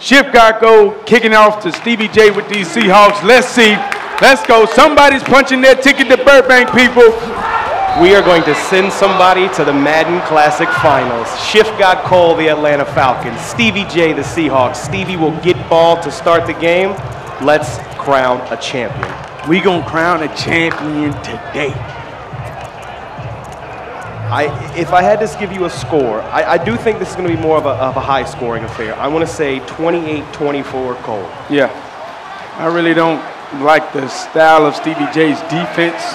Shift God Cole, kicking off to Stevie J with these Seahawks. Let's see. Let's go. Somebody's punching their ticket to Burbank, people. We are going to send somebody to the Madden Classic Finals. Shift God Cole, the Atlanta Falcons. Stevie J, the Seahawks. Stevie will get ball to start the game. Let's crown a champion. We gonna crown a champion today. I, if I had to give you a score, I, I do think this is going to be more of a, of a high scoring affair. I want to say 28 24 Cole. Yeah. I really don't like the style of Stevie J's defense,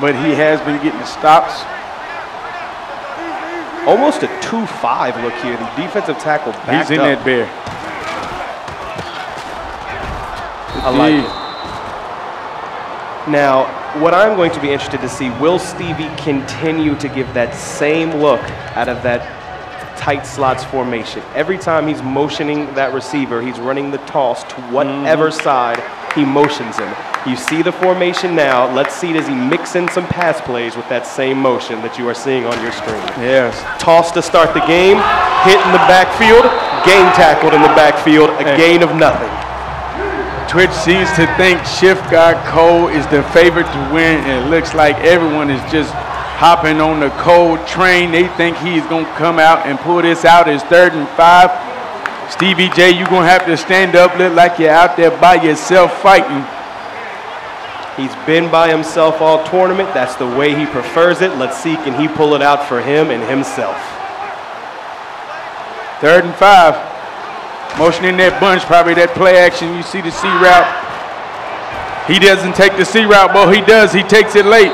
but he has been getting the stops. Almost a 2 5 look here. The defensive tackle backed He's in up. that bear. I like it. Now, what I'm going to be interested to see, will Stevie continue to give that same look out of that tight slots formation? Every time he's motioning that receiver, he's running the toss to whatever mm-hmm. side he motions him. You see the formation now. Let's see, does he mix in some pass plays with that same motion that you are seeing on your screen? Yes. Toss to start the game, hit in the backfield, game tackled in the backfield, a gain of nothing. Twitch seems to think Shift God Cole is the favorite to win, and it looks like everyone is just hopping on the Cole train. They think he's gonna come out and pull this out. It's third and five. Stevie J, you're gonna have to stand up, look like you're out there by yourself fighting. He's been by himself all tournament. That's the way he prefers it. Let's see, can he pull it out for him and himself? Third and five. Motioning that bunch, probably that play action. You see the C route. He doesn't take the C route, but he does. He takes it late.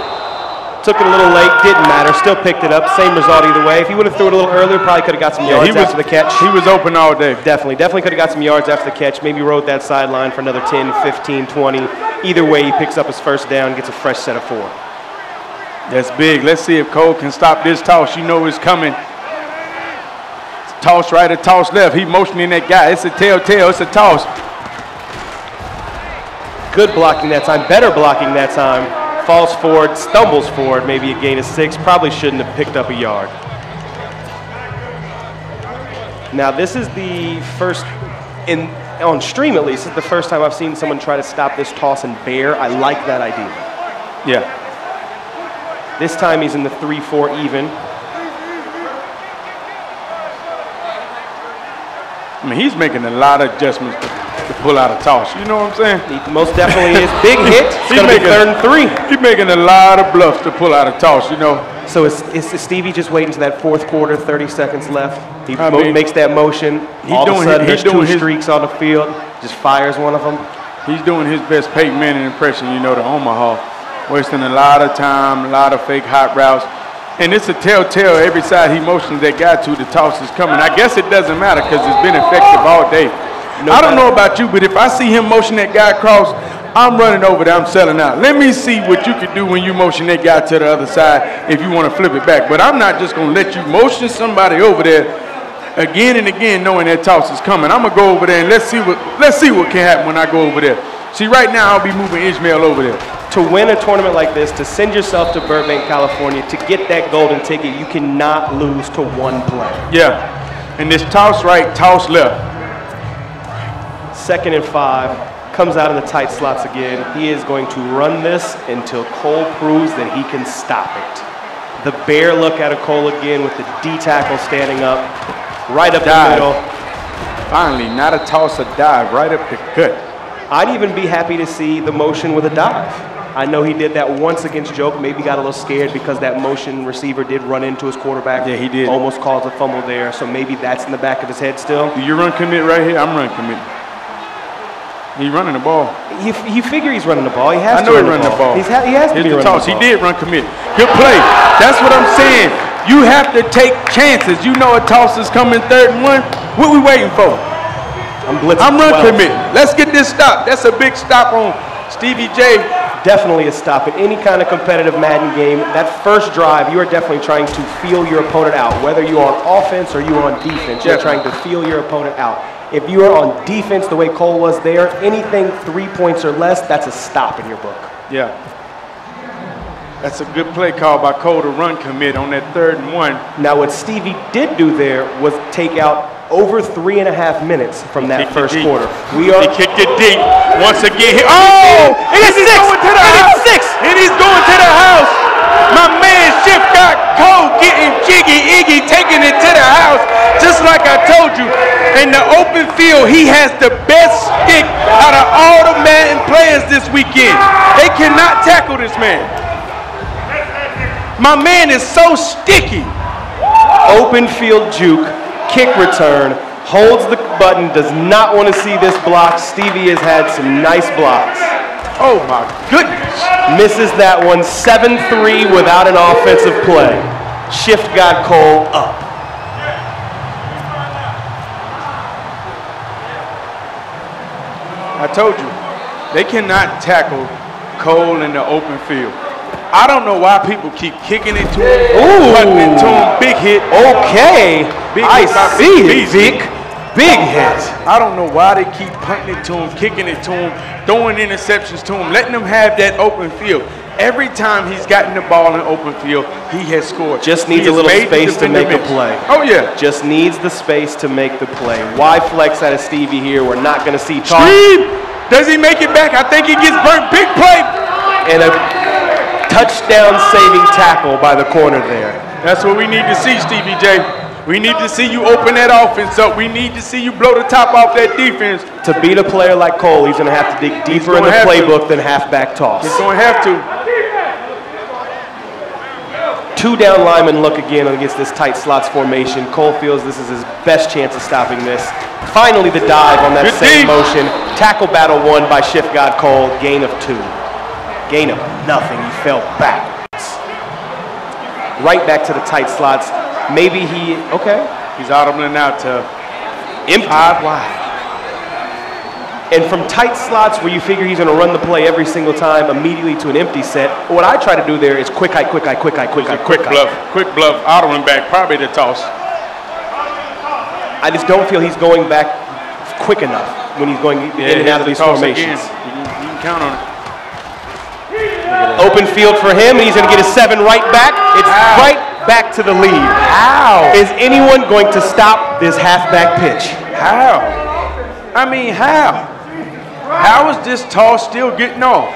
Took it a little late, didn't matter. Still picked it up. Same result either way. If he would have threw it a little earlier, probably could have got some yards he was after the catch. He was open all day. Definitely, definitely could have got some yards after the catch. Maybe rode that sideline for another 10, 15, 20. Either way, he picks up his first down, gets a fresh set of four. That's big. Let's see if Cole can stop this toss. You know it's coming. Toss right or toss left. He motioning that guy. It's a telltale. It's a toss. Good blocking that time, better blocking that time. Falls forward, stumbles forward, maybe a gain of six. Probably shouldn't have picked up a yard. Now this is the first, in on stream at least, this is the first time I've seen someone try to stop this toss and bear. I like that idea. Yeah. This time he's in the three-four even. I mean, he's making a lot of adjustments to, to pull out a toss. You know what I'm saying? He most definitely is. Big hit. It's He's making- third and three. He's making a lot of bluffs to pull out a toss. You know. So is, is Stevie just waiting to that fourth quarter, 30 seconds left? He I mean, makes that motion. he All of doing a sudden, his- two doing his- streaks on the field. Just fires one of them. He's doing his best Peyton Manning impression, you know, to Omaha. Wasting a lot of time, a lot of fake hot routes. And it's a telltale every side he motions that guy to, the toss is coming. I guess it doesn't matter because it's been effective all day. No I don't know about you, but if I see him motion that guy across, I'm running over there, I'm selling out. Let me see what you can do when you motion that guy to the other side if you want to flip it back. But I'm not just going to let you motion somebody over there again and again knowing that toss is coming. I'm gonna go over there and let's see what let's see what can happen when I go over there. See, right now I'll be moving Ishmael over there. To win a tournament like this, to send yourself to Burbank, California, to get that golden ticket, you cannot lose to one play. Yeah. And this toss right, toss left. Second and five, comes out in the tight slots again. He is going to run this until Cole proves that he can stop it. The bear look out of Cole again with the D tackle standing up, right up Dive. the middle. Finally, not a toss, a dive, right up the gut. I'd even be happy to see the motion with a dive. I know he did that once against Joke, maybe got a little scared because that motion receiver did run into his quarterback. Yeah, he did. Almost caused a fumble there, so maybe that's in the back of his head still. Do you run commit right here? I'm run commit. He running the ball. He, you figure he's running the ball. He has I to know he run running the ball. He's ha- he has to Here's be the toss. the He did run commit. Good play. That's what I'm saying. You have to take chances. You know a toss is coming third and one. What we waiting for? I'm blitzing. I'm run 12. commit. Let's get this stop. That's a big stop on Stevie J. Definitely a stop in any kind of competitive Madden game. That first drive, you are definitely trying to feel your opponent out. Whether you're on offense or you're on defense, you're trying to feel your opponent out. If you are on defense the way Cole was there, anything three points or less, that's a stop in your book. Yeah. That's a good play call by Cole to run commit on that third and one. Now, what Stevie did do there was take out over three and a half minutes from that Kicked first quarter. We are He kicked it deep. Once again, he, oh! oh! It is he's six. going to the is house. six. And he's going to the house. My man Shift God Cole, getting jiggy, iggy, taking it to the house. Just like I told you, in the open field, he has the best stick out of all the Madden players this weekend. They cannot tackle this man. My man is so sticky. open field juke, kick return, holds the button, does not want to see this block. Stevie has had some nice blocks. Oh my goodness. Misses that one 7-3 without an offensive play. Shift God Cole up. I told you, they cannot tackle Cole in the open field. I don't know why people keep kicking it to him, Ooh. putting it to him, big hit. Okay, Big I hit see it, Vic. Big hit. I don't know why they keep punting it to him, kicking it to him, throwing interceptions to him, letting him have that open field. Every time he's gotten the ball in open field, he has scored. Just needs a little space to make a play. Oh yeah. Just needs the space to make the play. Why flex out of Stevie here? We're not going to see talk. Does he make it back? I think he gets burnt. Big play. And a touchdown saving tackle by the corner there. That's what we need to see, Stevie J. We need to see you open that offense up. We need to see you blow the top off that defense. To beat a player like Cole, he's going to have to dig deeper in the have to. playbook than halfback toss. He's going to have to. Two down linemen look again against this tight slots formation. Cole feels this is his best chance of stopping this. Finally, the dive on that Good same D. motion. Tackle battle won by Shift God Cole. Gain of two. Gain of nothing. He fell backwards. Right back to the tight slots. Maybe he, okay, He's audibling out to empty. five wide. And from tight slots where you figure he's going to run the play every single time immediately to an empty set, what I try to do there is quick eye, quick eye, quick eye, quick eye, Quick quick eye. bluff. Quick bluff. Audibling back. Probably the toss. I just don't feel he's going back quick enough when he's going in and out of these the formations. Again. You, can, you can count on it. Open field for him, and he's going to get a seven right back. It's Ow. right back to the lead. How? Is anyone going to stop this halfback pitch? How? I mean, how? How is this toss still getting off?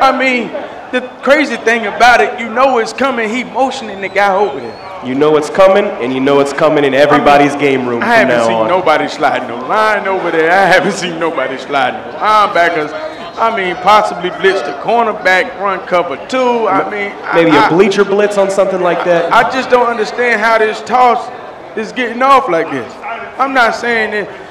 I mean, the crazy thing about it, you know it's coming. He motioning the guy over there. You know it's coming, and you know it's coming in everybody's game room I from haven't seen on. nobody sliding no line over there. I haven't seen nobody sliding no linebackers. I mean, possibly blitz the cornerback, run cover two. I mean, Maybe I, a bleacher blitz on something like that. I just don't understand how this toss is getting off like this. I'm not saying that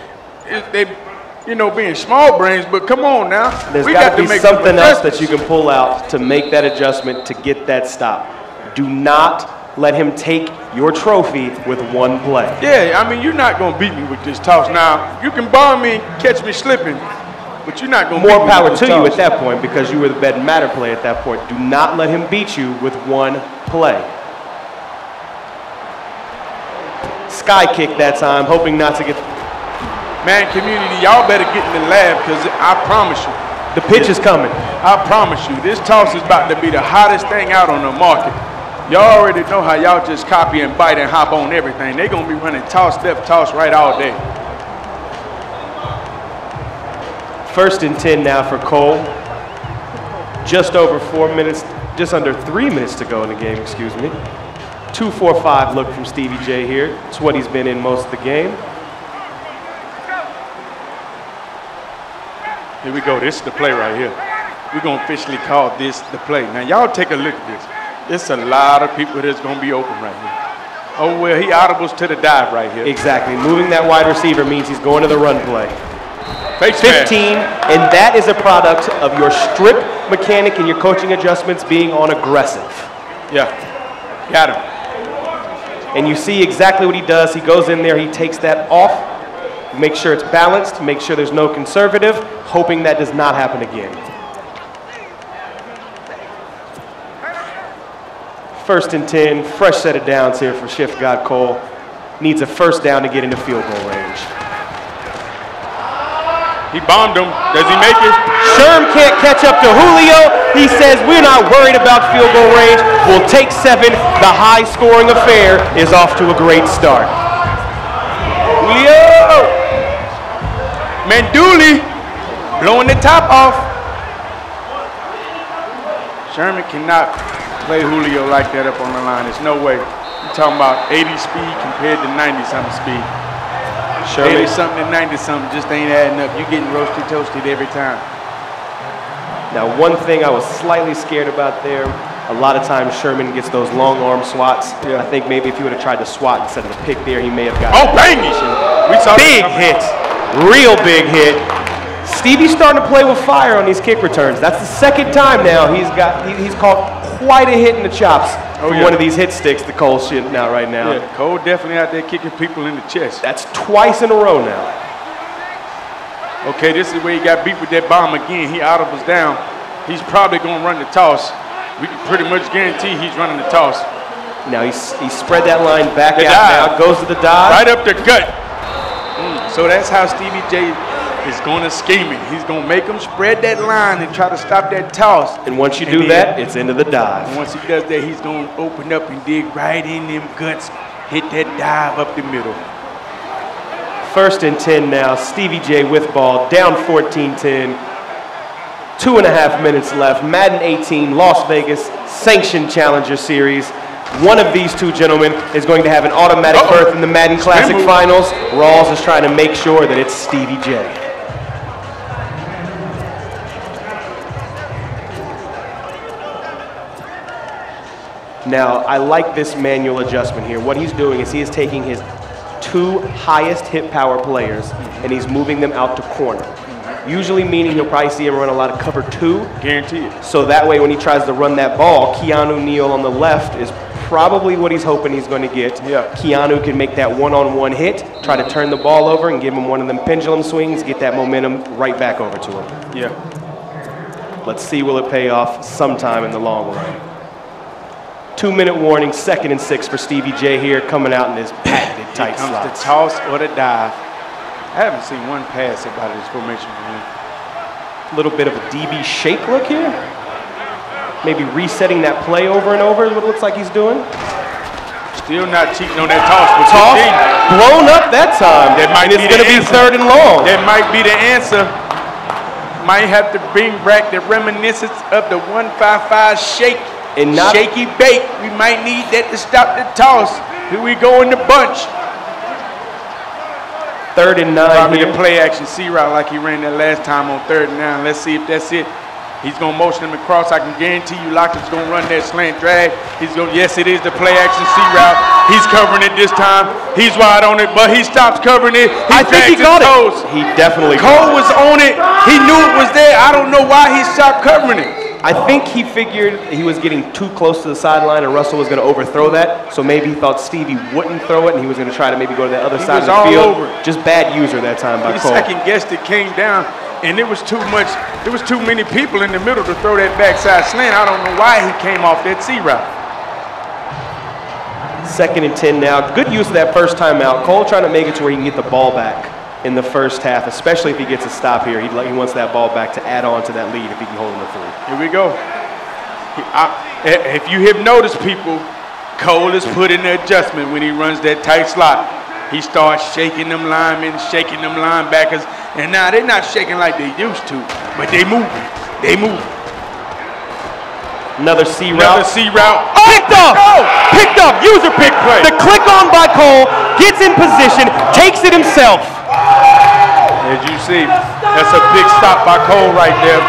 it, they, you know, being small brains, but come on now. There's we got to be make something else that you can pull out to make that adjustment to get that stop. Do not let him take your trophy with one play. Yeah, I mean, you're not gonna beat me with this toss. Now, you can bomb me and catch me slipping, but you're not gonna beat More power to you at that point because you were the better Madden play at that point. Do not let him beat you with one play. Sky kick that time, hoping not to get. Man, community, y'all better get in the lab because I promise you, The pitch is coming. I promise you, this toss is about to be the hottest thing out on the market. Y'all already know how y'all just copy and bite and hop on everything. They're gonna be running toss, left, toss right all day. First and 10 now for Cole. Just over four minutes, just under three minutes to go in the game, excuse me. 2 4 5 look from Stevie J here. It's what he's been in most of the game. Here we go. This is the play right here. We're gonna officially call this the play. Now y'all take a look at this. It's a lot of people that's gonna be open right here. Oh well, he audibles to the dive right here. Exactly. Moving that wide receiver means he's going to the run play. Face 15, mask. and that is a product of your strip mechanic and your coaching adjustments being on aggressive. Yeah, got him. And you see exactly what he does. He goes in there, he takes that off, make sure it's balanced, make sure there's no conservative, hoping that does not happen again. First and 10, fresh set of downs here for Shift God Cole. Needs a first down to get into field goal range. He bombed him. Does he make it? Sherm can't catch up to Julio. He says, We're not worried about field goal range. We'll take seven. The high scoring affair is off to a great start. Julio! Manduli blowing the top off. Sherman cannot play Julio like that up on the line. There's no way. You're talking about 80 speed compared to 90 something speed. Sherman, 80 something and 90 something just ain't adding up. You're getting roasted toasted every time. Now, one thing I was slightly scared about there, a lot of times Sherman gets those long arm swats. Yeah. I think maybe if he would have tried to swat instead of the pick there, he may have got Oh, bang! We saw big that. hit, real big hit. Stevie's starting to play with fire on these kick returns. That's the second time now he's got he, he's caught quite a hit in the chops Oh, yeah. one of these hit sticks the Cole's shitting out right now. Yeah, Cole definitely out there kicking people in the chest. That's twice in a row now. Okay, this is where he got beat with that bomb again. He out of us down. He's probably gonna run the toss. We can pretty much guarantee he's running the toss. Now he's he spread that line back The out dive. now, goes to the dive. Right up the gut. Mm, So that's how Stevie J is gonna scheme it. He's gonna make him spread that line and try to stop that toss. And once you And do that, it's into the dive. Once he does that, he's gonna open up and dig right in them guts, hit that dive up the middle. First and 10 now. Stevie J with ball, down 14 10. Two and a half minutes left. Madden 18, Las Vegas, Sanctioned Challenger Series. One of these two gentlemen is going to have an automatic Uh-oh. berth in the Madden Classic. Finals. Rawls is trying to make sure that it's Stevie J. Now, I like this manual adjustment here. What he's doing is he is taking his two highest hit power players and he's moving them out to corner. Usually meaning he'll probably see him run a lot of cover two. Guarantee it. So that way when he tries to run that ball, Keanu Neal on the left is probably what he's hoping he's going to get. Yeah. Keanu can make that one-on-one hit, try to turn the ball over and give him one of them pendulum swings, get that momentum right back over to him. Yeah. Let's see will it pay off sometime in the long run. Two minute warning, second and six for Stevie J here, coming out in his patented tight Comes slots. the toss or the dive. I haven't seen one pass out of this formation him. little bit of a DB shake look here. Maybe resetting that play over and over is what it looks like he's doing. Still not cheating on that toss, but Toss, blown up that time. That might and it's going to be third and long. That might be the answer. Might have to bring back the reminiscence of the 155 shake. And not- Shaky bake. We might need that to stop the toss. Here we go in the bunch. Third and nine Probably here. the play action C route like he ran that last time on third and nine. Let's see if that's it. He's gonna motion him across. I can guarantee you Lockett's gonna run that slant drag. He's gonna, yes, it is the play action C route. He's covering it this time. He's wide on it, but he stops covering it. He I think he got toes. it. He definitely Cole was on it. He knew it was there. I don't know why he stopped covering it. I think he figured he was getting too close to the sideline and Russell was going to overthrow that. So maybe he thought Stevie wouldn't throw it and he was going to try to maybe go to the other He side was of the all field. over. Just bad user that time by He Cole. second guessed it, came down, and it was too much. There was too many people in the middle to throw that backside slant. I don't know why he came off that C route. Second and 10 now. Good use of that first timeout. Cole trying to make it to where he can get the ball back in the first half, especially if he gets a stop here. He'd like, he wants that ball back to add on to that lead if he can hold him to three. Here we go. I- if you have noticed, people, Cole is putting the adjustment when he runs that tight slot. He starts shaking them linemen, shaking them linebackers, and now they're not shaking like they used to, but they moving. They moving. Another C route. Another. C route. Oh, picked up! Oh! Picked up! User pick play. The click on by Cole, gets in position, takes it himself. As you see, that's a big stop by Cole right there.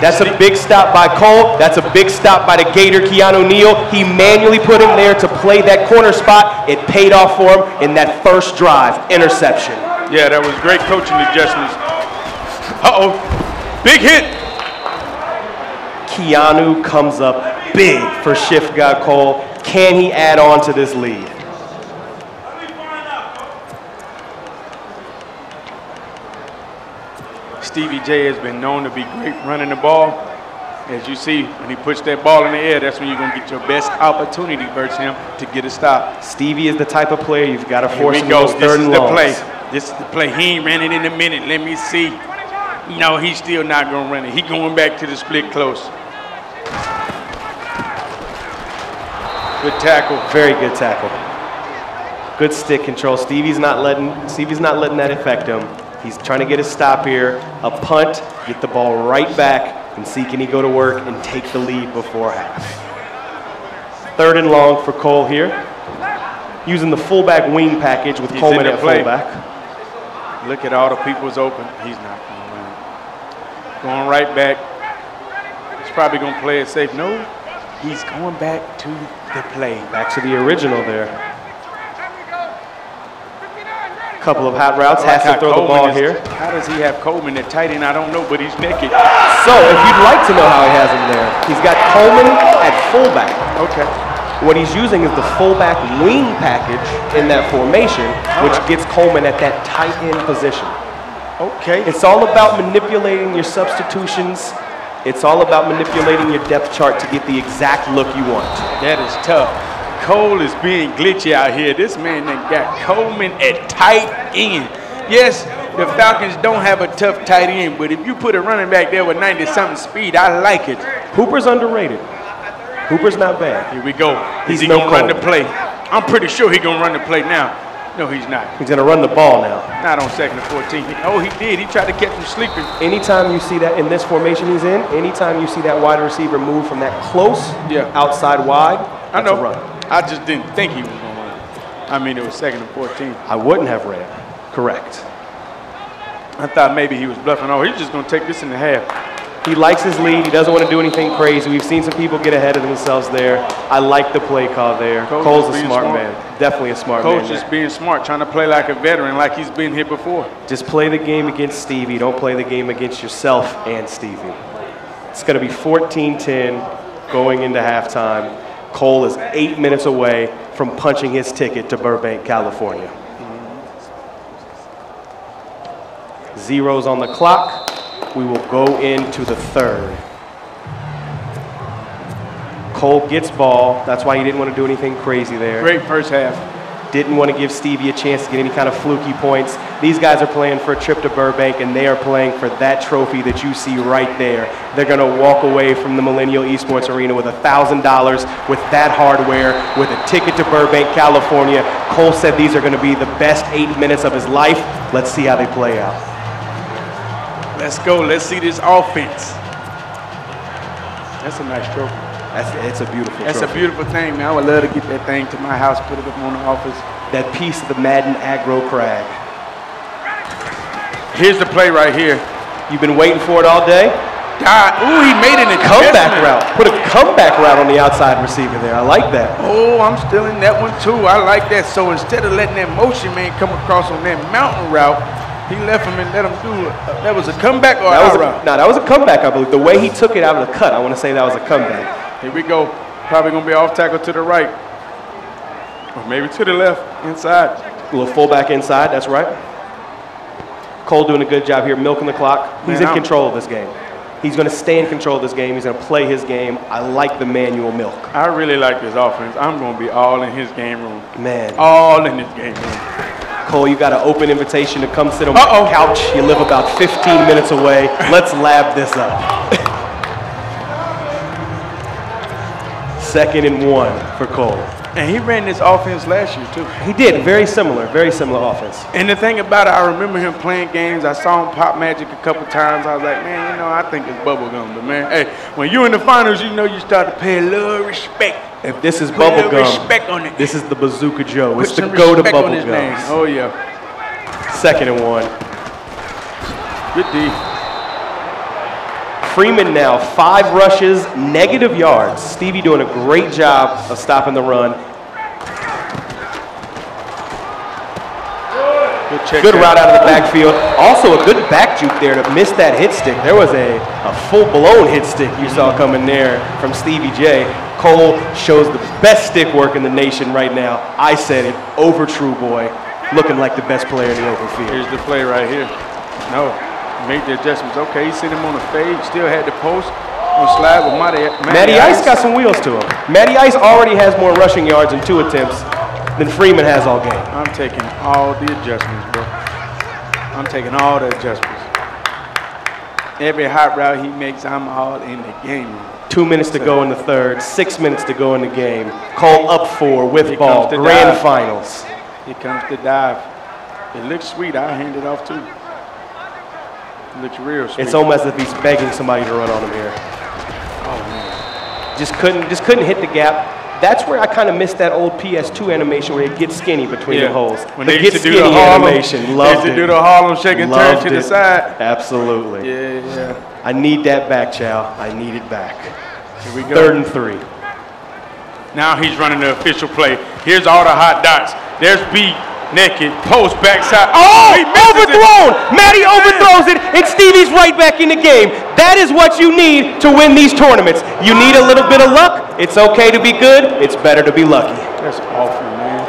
That's a big stop by Cole. That's a big stop by the Gator, Keanu Neal. He manually put him there to play that corner spot. It paid off for him in that first drive. Interception. Yeah, that was great coaching adjustments. Uh-oh. Big hit. Keanu comes up big for Shift God Cole. Can he add on to this lead? Stevie J has been known to be great running the ball. As you see, when he puts that ball in the air, that's when you're going to get your best opportunity versus him to get a stop. Stevie is the type of player you've got to Here force we him go. This is the longs. play. This is the play. He ain't ran it in a minute. Let me see. No, he's still not going to run it. He going back to the split close. Good tackle. Very good tackle. Good stick control. Stevie's not letting Stevie's not letting that affect him. He's trying to get a stop here, a punt, get the ball right back, and see can he go to work and take the lead before half. Third and long for Cole here. Using the fullback wing package with He's Coleman at play. fullback. Look at all the people's open. He's not going to run. Going right back. He's probably going to play it safe. No, he's going back to the play. Back to the original there. Couple of hot routes. Has to throw the ball is- here. How does he have Coleman at tight end? I don't know, but he's naked. So, if you'd like to know how he has him there, he's got Coleman at fullback. Okay. What he's using is the fullback wing package in that formation, which gets Coleman at that tight end position. Okay. It's all about manipulating your substitutions. It's all about manipulating your depth chart to get the exact look you want. That is tough. Cole is being glitchy out here. This man that got Coleman at tight end. Yes, the Falcons don't have a tough tight end, but if you put a running back there with 90 something speed, I like it. Hooper's underrated. Hooper's not bad. Here we go. He's Is he no gonna run the play? I'm pretty sure he's gonna run the play now. No, he's not. He's going to run the ball now. Not on second and 14. Oh, he did. He tried to catch him sleeping. Anytime you see that in this formation he's in, anytime you see that wide receiver move from that close Yeah. outside wide, I know. I just didn't think he was gonna run. I mean, it was second and 14. I wouldn't have ran. Correct. I thought maybe he was bluffing. Oh, he's just gonna take this in the half. He likes his lead. He doesn't want to do anything crazy. We've seen some people get ahead of themselves there. I like the play call there. Coach Cole's a smart, smart. man. Definitely a smart Coach man. is there. being smart, trying to play like a veteran, like he's been here before. Just play the game against Stevie. Don't play the game against yourself and Stevie. It's going to be 14-10 going into halftime. Cole is eight minutes away from punching his ticket to Burbank, California. Zeros on the clock. We will go into the third. Cole gets ball. That's why he didn't want to do anything crazy there. Great first half. Didn't want to give Stevie a chance to get any kind of fluky points. These guys are playing for a trip to Burbank, and they are playing for that trophy that you see right there. They're going to walk away from the Millennial Esports Arena with $1,000 with that hardware, with a ticket to Burbank, California. Cole said these are going to be the best eight minutes of his life. Let's see how they play out. Let's go. Let's see this offense. That's a nice trophy. That's, it's a beautiful thing. That's a beautiful thing, man. I would love to get that thing to my house, put it up on the office. That piece of the Madden aggro crag. Here's the play right here. You've been waiting for it all day? God, ooh, he made an Comeback route. Put a comeback route on the outside receiver there. I like that. Oh, I'm still in that one too. I like that. So instead of letting that motion man come across on that mountain route, he left him and let him do it. that was a comeback or That was a, route? no, that was a comeback, I believe. The way he took it out of the cut, I want to say that was a comeback. Here we go. Probably gonna be off tackle to the right. Or maybe to the left, inside. A little fullback inside, that's right. Cole doing a good job here, milking the clock. He's Man, in I'm- control of this game. He's going to stay in control of this game. He's going to play his game. I like the manual milk. I really like this offense. I'm gonna be all in his game room. Man, All in his game room. Cole, you got an open invitation to come sit on Uh-oh. my couch. You live about 15 minutes away. Let's lab this up. Second and one for Cole. And he ran this offense last year too. He did. Very similar. Very similar offense. And the thing about it, I remember him playing games. I saw him pop magic a couple times. I was like, man, you know, I think it's bubblegum. But man, hey, when you're in the finals, you know you start to pay a little respect. If this is bubblegum, respect on it. this is the Bazooka Joe. Put It's the go to respect on his name. bubblegum. Oh yeah, Second and one. good D. Freeman now, five rushes, negative yards. Stevie doing a great job of stopping the run. Good check. Good route out of the backfield. Also a good back juke there to miss that hit stick. There was a, a full-blown hit stick you saw coming there from Stevie J. Cole shows the best stick work in the nation right now. I said it, over True Boy, looking like the best player in the open field. Here's the play right here. No, made the adjustments. Okay, he sent him on the fade. Still had the post. On slide with Matty. Matty Ice got some wheels to him. Matty Ice already has more rushing yards in two attempts than Freeman has all game. I'm taking all the adjustments, bro. I'm taking all the adjustments. Every hot route he makes, I'm all in the game. Two minutes to go in the third, six minutes to go in the game. Call up four with Here ball, grand dive. finals. Here comes the dive. It looks sweet. I hand it off too. It looks real sweet. It's almost as if he's begging somebody to run on him here. Oh man. Just couldn't, just couldn't hit the gap. That's where I kind of missed that old PS2 animation where it gets skinny between the holes. When the they get used to do the Harlem, animation, they used to it. do the Harlem shake and turn Loved to the it. side. Absolutely. Yeah, yeah. I need that back, Chow. I need it back. Here we go. Third and three. Now he's running the official play. Here's all the hot dots. There's B, naked, post, backside. Oh, he it. Overthrown! Matty overthrows it, and Stevie's right back in the game. That is what you need to win these tournaments. You need a little bit of luck. It's okay to be good. It's better to be lucky. That's awful, man.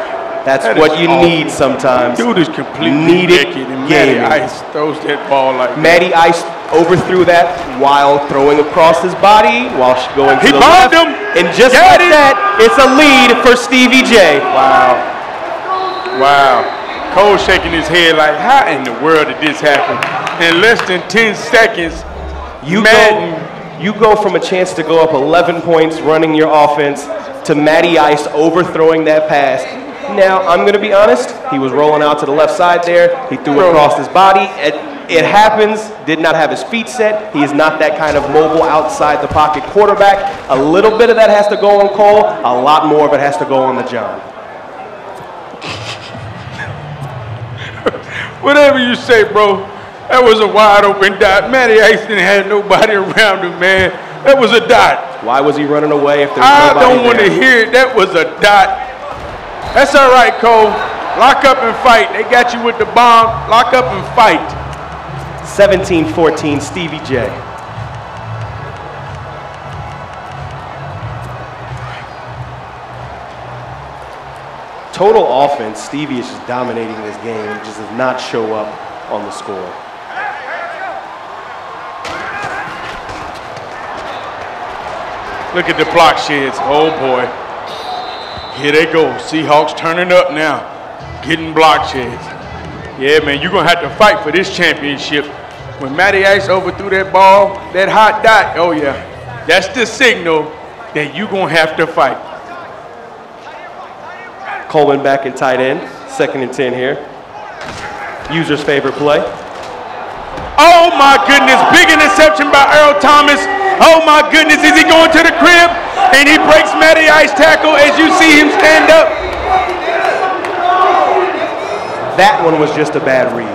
That's That what you awful. need sometimes. Dude is completely Need naked, and Matty. Ice throws that ball like that. Matty Ice overthrew that while throwing across his body, while going to He the left. him. And just Got like it. that, it's a lead for Stevie J. Wow. Wow. Cole shaking his head like, how in the world did this happen? In less than 10 seconds, You Madden. go, you go from a chance to go up 11 points running your offense to Matty Ice overthrowing that pass. Now, I'm going to be honest, he was rolling out to the left side there. He threw it across his body. It, it happens, did not have his feet set. He is not that kind of mobile outside the pocket quarterback. A little bit of that has to go on Cole, a lot more of it has to go on the John. Whatever you say, bro, that was a wide open dot. Matty Ice didn't have nobody around him, man. That was a dot. Why was he running away if there was I nobody don't want to hear it. That was a dot. That's all right, Cole. Lock up and fight. They got you with the bomb. Lock up and fight. 17-14, Stevie J. Total offense, Stevie is just dominating this game. It just does not show up on the score. Look at the block sheds. Oh boy. Here they go. Seahawks turning up now. Getting block sheds. Yeah, man, you're gonna have to fight for this championship. When Matty Ice overthrew that ball, that hot dot, oh yeah. That's the signal that you're gonna have to fight. Coleman back in tight end, second and 10 here. User's favorite play. Oh my goodness, big interception by Earl Thomas. Oh my goodness, is he going to the crib? And he breaks Matty Ice tackle as you see him stand up. That one was just a bad read.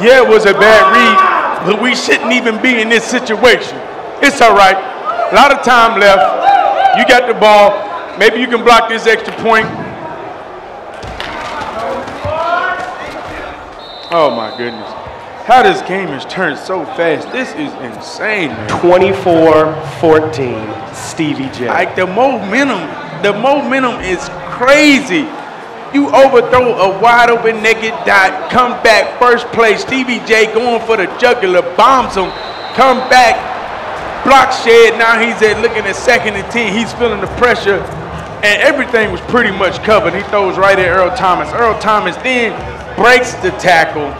Yeah, it was a bad read, but we shouldn't even be in this situation. It's all right. A lot of time left. You got the ball. Maybe you can block this extra point. Oh my goodness. How this game has turned so fast. This is insane, man. 24-14, Stevie J. Like the momentum, the momentum is crazy. You overthrow a wide open naked dot, come back first place. Stevie J going for the jugular, bombs him, come back, block shed. Now he's at looking at second and ten. He's feeling the pressure, and everything was pretty much covered. He throws right at Earl Thomas. Earl Thomas then breaks the tackle.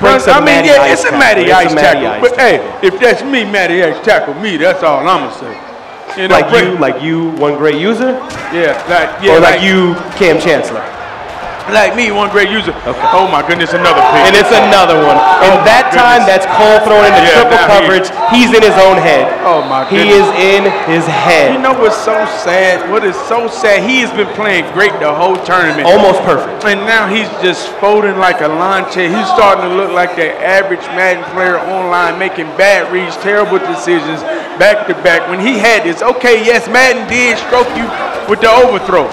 Breaks a I mean, Matty yeah, it's a tackle. Matty Ice tackle. Ice But hey, if that's me, Matty Ice tackle me. That's all I'ma say. You know, like break- you, like you, one great user, yeah, like yeah, or like, you, Kam Chancellor. Like me, one great user. Okay. Oh my goodness, another pick. And it's another one. And Oh, that my time, that's Cole throwing into Yeah, triple now he- coverage. He's in his own head. Oh, my He is in his head. You know what's so sad? What is so sad? He has been playing great the whole tournament. Almost perfect. And now he's just folding like a lawn chair. He's starting to look like the average Madden player online, making bad reads, terrible decisions, back to back. When he had this, okay, yes, Madden did stroke you with the overthrow.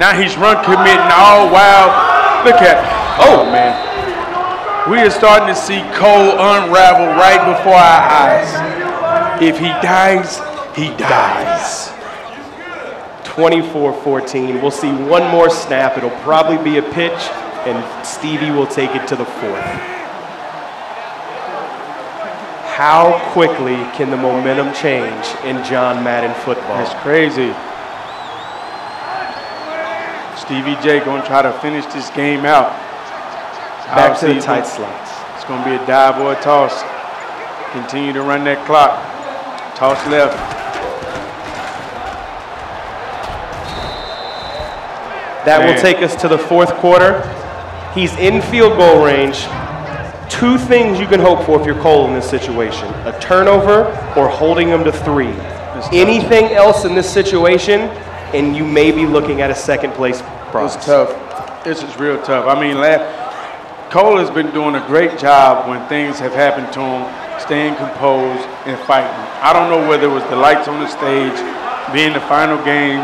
Now he's run committing all wild. Look at. Oh, man. We are starting to see Cole unravel right before our eyes. If he dies, he dies. 24-14. We'll see one more snap. It'll probably be a pitch, and Stevie will take it to the fourth. How quickly can the momentum change in John Madden football? That's crazy. Stevie J gonna try to finish this game out. Back to the tight slots. It's gonna be a dive or a toss. Continue to run that clock. Toss left. That Man. will take us to the fourth quarter. He's in field goal range. Two things you can hope for if you're Cole in this situation a turnover or holding him to three. Anything else in this situation, and you may be looking at a second place It's tough. This is real tough. I mean, la- Cole has been doing a great job when things have happened to him, staying composed and fighting. I don't know whether it was the lights on the stage, being the final game.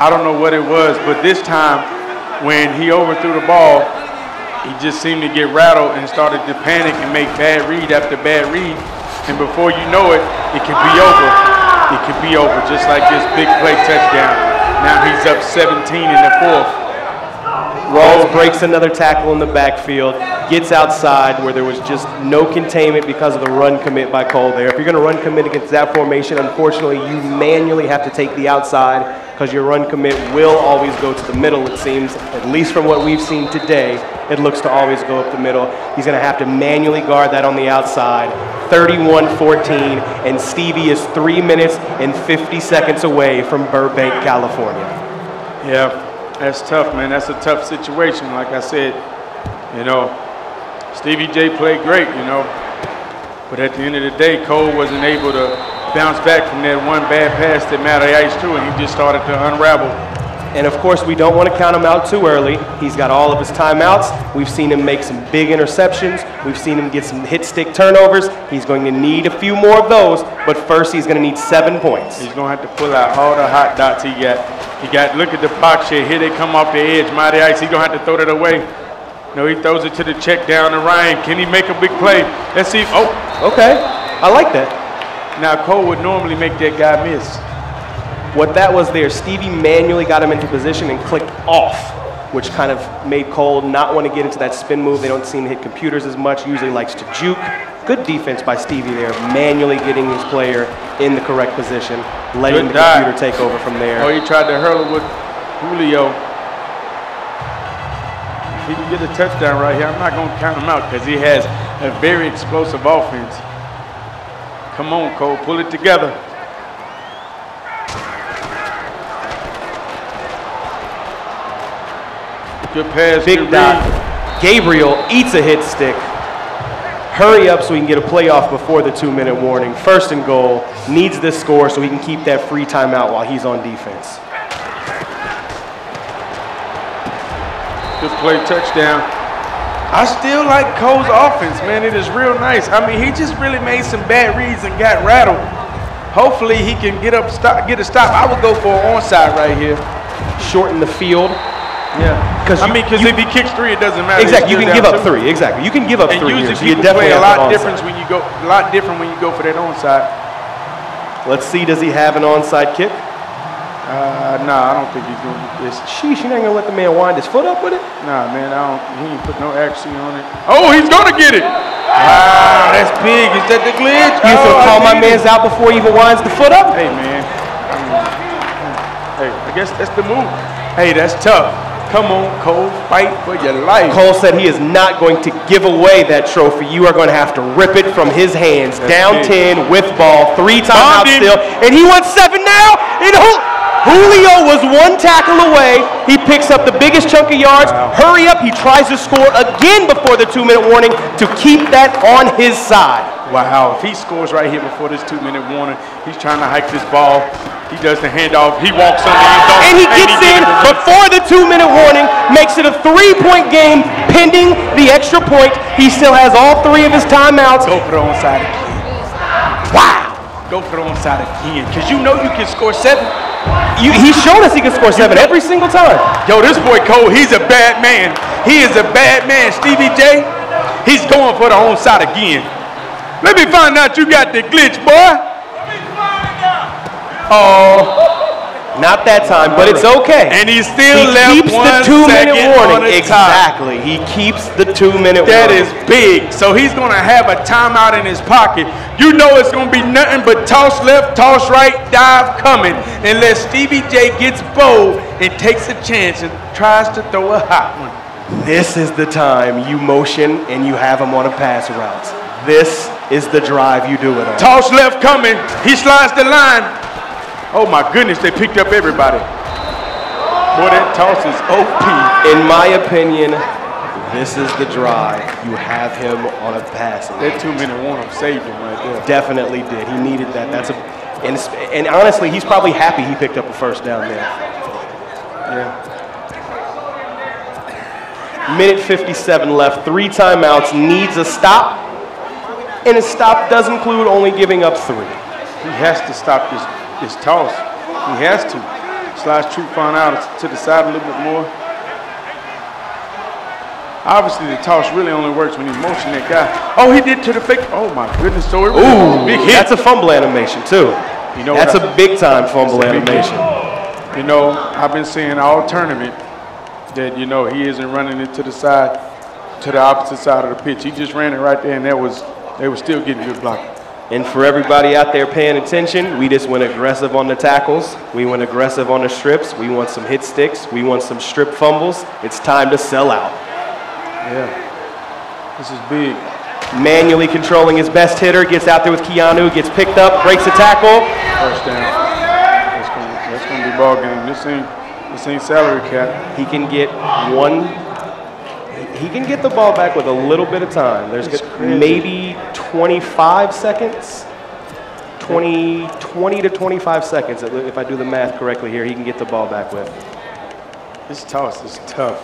I don't know what it was, but this time when he overthrew the ball, he just seemed to get rattled and started to panic and make bad read after bad read. And before you know it, it could be over. It could be over, just like this big play touchdown. Now he's up 17 in the fourth. Rawls breaks another tackle in the backfield, gets outside where there was just no containment because of the run commit by Cole there. If you're going to run commit against that formation, unfortunately, you manually have to take the outside because your run commit will always go to the middle, it seems. At least from what we've seen today, it looks to always go up the middle. He's going to have to manually guard that on the outside. 31-14, and Stevie is three minutes and 50 seconds away from Burbank, California. Yeah, that's tough, man. That's a tough situation. Like I said, you know, Stevie J played great, you know, but at the end of the day, Cole wasn't able to bounce back from that one bad pass that Matty Ice threw, and he just started to unravel. And of course, we don't want to count him out too early. He's got all of his timeouts. We've seen him make some big interceptions. We've seen him get some hit stick turnovers. He's going to need a few more of those, but first he's going to need seven points. He's gonna have to pull out all the hot dots he got. He got. Look at the box shit. Here they come off the edge. Matty Ice. He's gonna have to throw that away. No, he throws it to the check down to Ryan. Can he make a big play? Let's see. Oh, Okay, I like that. now Cole would normally make that guy miss. What that was there, Stevie manually got him into position and clicked off, which kind of made Cole not want to get into that spin move. They don't seem to hit computers as much, usually likes to juke. Good defense by Stevie there, manually getting his player in the correct position, letting Good the dive. computer take over from there. Oh, he tried to hurl it with Julio. He can get a touchdown right here. I'm not going to count him out because he has a very explosive offense. Come on, Cole, pull it together. Good pass. Big good dot. read. Gabriel eats a hit stick. Hurry up so we can get a playoff before the two minute warning. First and goal. Needs this score so he can keep that free timeout while he's on defense. Good play, touchdown. I still like Cole's offense, man. It is real nice. I mean, he just really made some bad reads and got rattled. Hopefully, he can get up, stop, get a stop. I would go for an onside right here. Shorten the field. Yeah, 'Cause I mean, because if he kicks three, it doesn't matter. Exactly. You can give up two. three. Exactly. You can give up And three usually here. You people definitely play a lot different when you go, a lot different when you go for that onside. Let's see. Does he have an onside kick? Uh, nah, I don't think he's gonna do this. Sheesh, you ain't gonna let the man wind his foot up with it? Nah, man, I don't. He ain't put no accuracy on it. Oh, he's gonna get it. Wow, that's big. Is that the glitch? You oh, I call my get it. man's out before he even winds the foot up? Hey, man. I mean, hey, I guess that's the move. Hey, that's tough. Come on, Cole, fight for your life. Cole said he is not going to give away that trophy. You are going to have to rip it from his hands. That's Down big. 10 with ball, three timeouts still. And he wants seven now. And Julio was one tackle away. He picks up the biggest chunk of yards. Hurry up. He tries to score again before the two minute warning to keep that on his side. Wow, if he scores right here before this two-minute warning, he's trying to hike this ball. He does the handoff. He walks on the end zone. And he gets in before the two minute warning, makes it a three point game pending the extra point. He still has all three of his timeouts. Go for the onside again. Wow. Go for the onside again, because you know you can score seven. You, he showed us he can score seven every single time. Yo, this boy Cole, he's a bad man. He is a bad man. Stevie J, he's going for the onside again. Let me find out you got the glitch, boy. Oh. Not that time, but it's okay. And he still he left keeps one the two minute warning. on the top. Exactly. He keeps the two minute That warning. is big. So he's going to have a timeout in his pocket. You know it's going to be nothing but toss left, toss right, dive coming unless Stevie J gets bold and takes a chance and tries to throw a hot one. This is the time you motion and you have him on a pass route. This is the drive you do it on. Toss left coming. He slides the line. Oh my goodness, they picked up everybody. Boy, that toss is OP. In my opinion, this is the drive. You have him on a pass. That two-minute warm saved him right there. Definitely did. He needed that. That's a, and, and honestly, he's probably happy he picked up a first down there. Yeah. Minute 57 left, three timeouts, needs a stop, and a stop does include only giving up three. He has to stop this, this toss. He has to. Slides Trufant out to the side a little bit more. Obviously, the toss really only works when he's motioning that guy. Oh, he did to the fake. Oh, my goodness. So it was a big hit. That's a fumble animation too. You know That's a big time fumble That's big hit. animation. You know, I've been saying all tournament that, you know, he isn't running it to the side, to the opposite side of the pitch. He just ran it right there, and that was, they were still getting good blocking. And for everybody out there paying attention, we just went aggressive on the tackles. We went aggressive on the strips. We want some hit sticks. We want some strip fumbles. It's time to sell out. Yeah. This is big. Manually controlling his best hitter, gets out there with Keanu, gets picked up, breaks a tackle. First down. That's gonna, be ball game. This ain't, this ain't salary cap. He can get one. He can get the ball back with a little bit of time. There's maybe 25 seconds. 20, 20 to 25 seconds, if I do the math correctly here, he can get the ball back with. This toss is tough.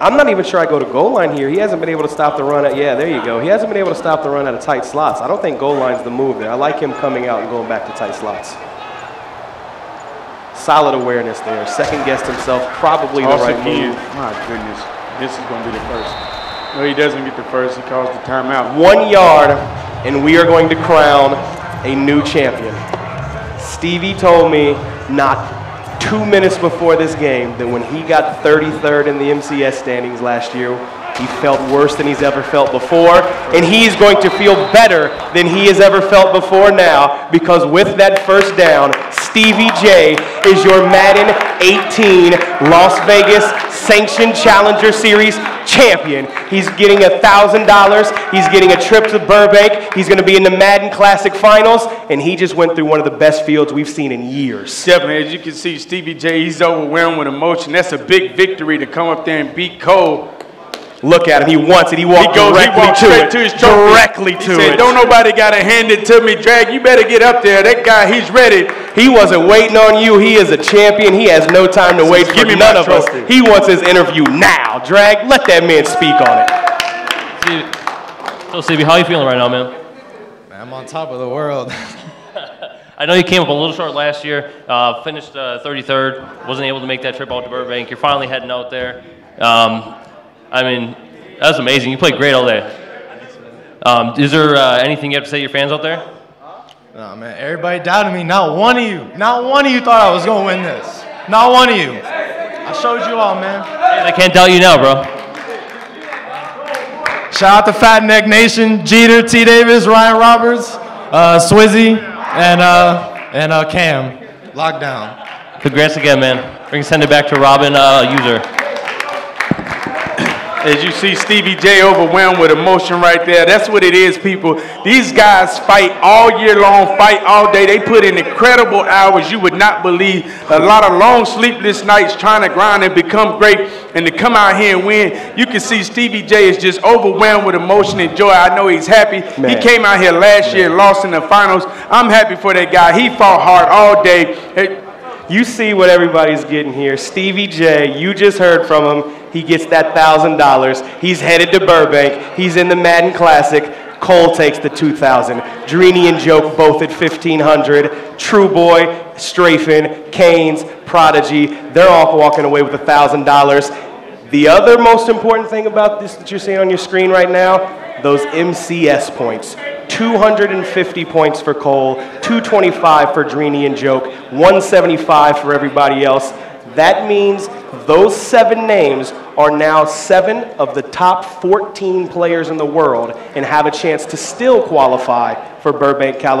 I'm not even sure I go to goal line here. He hasn't been able to stop the run at, yeah, there you go. He hasn't been able to stop the run out of tight slots. I don't think goal line's the move there. I like him coming out and going back to tight slots. Solid awareness there. Second guessed himself, probably the right again. move. My goodness. This is gonna be the first. No, he doesn't get the first. He calls the timeout. One yard, and we are going to crown a new champion. Stevie told me not two minutes before this game that when he got 33rd in the MCS standings last year, he felt worse than he's ever felt before, and he's going to feel better than he has ever felt before now because with that first down, Stevie J is your Madden 18 Las Vegas Sanctioned Challenger Series champion. He's getting $1,000. He's getting a trip to Burbank. He's going to be in the Madden Classic Finals, and he just went through one of the best fields we've seen in years. Definitely, as you can see, Stevie J, he's overwhelmed with emotion. That's a big victory to come up there and beat Cole. Look at him. He wants it. He walked He goes, he directly walked to straight it. to his trophy. directly He to said, it. "Don't nobody gotta hand it to me, Drag. You better get up there. That guy, he's ready." He wasn't waiting on you. He is a champion. He has no time to wait for give me none my of us. He wants his interview now. Drag, let that man speak on it. So Stevie, how you feeling right now, man? Man, I'm on top of the world. I know you came up a little short last year. Uh, finished uh, 33rd. Wasn't able to make that trip out to Burbank. You're finally heading out there. Um, I mean, that was amazing. You played great all day. Um, is there uh, anything you have to say to your fans out there? Nah, man, everybody doubted me. Not one of you, not one of you thought I was gonna win this. Not one of you. I showed you all, man. Hey, they can't doubt you now, bro. Shout out to Fat Neck Nation, Jeter, T. Davis, Ryan Roberts, uh, Swizzy, and uh, and uh, Cam. Lockdown. Congrats again, man. We can send it back to Robin uh, user. As you see Stevie J overwhelmed with emotion right there. That's what it is, people. These guys fight all year long, fight all day. They put in incredible hours you would not believe. A lot of long sleepless nights trying to grind and become great and to come out here and win. You can see Stevie J is just overwhelmed with emotion and joy. I know he's happy. Man. He came out here last year, lost in the finals. I'm happy for that guy. He fought hard all day. You see what everybody's getting here. Stevie J, you just heard from him. He gets that $1,000. He's headed to Burbank. He's in the Madden Classic. Cole takes the 2000. Dreeny and Joke both at 1500. True Boy, Strafen, Canes, Prodigy, they're all walking away with $1,000. The other most important thing about this that you're seeing on your screen right now, those MCS points. 250 points for Cole, 225 for Dreeny and Joke, 175 for everybody else. That means those seven names are now seven of the top 14 players in the world and have a chance to still qualify for Burbank, California.